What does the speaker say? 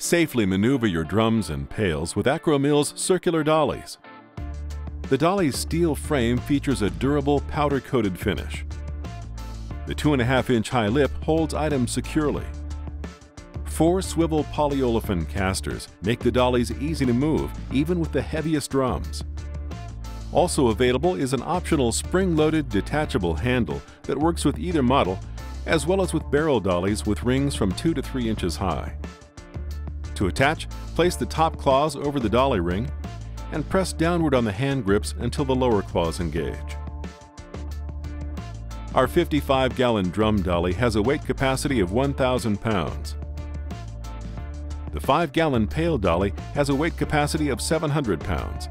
Safely maneuver your drums and pails with Akro-Mils' circular dollies. The dolly's steel frame features a durable powder-coated finish. The 2.5-inch high lip holds items securely. Four swivel polyolefin casters make the dollies easy to move, even with the heaviest drums. Also available is an optional spring-loaded detachable handle that works with either model, as well as with barrel dollies with rings from 2 to 3 inches high. To attach, place the top claws over the dolly ring and press downward on the hand grips until the lower claws engage. Our 55-gallon drum dolly has a weight capacity of 1,000 pounds. The 5-gallon pail dolly has a weight capacity of 700 pounds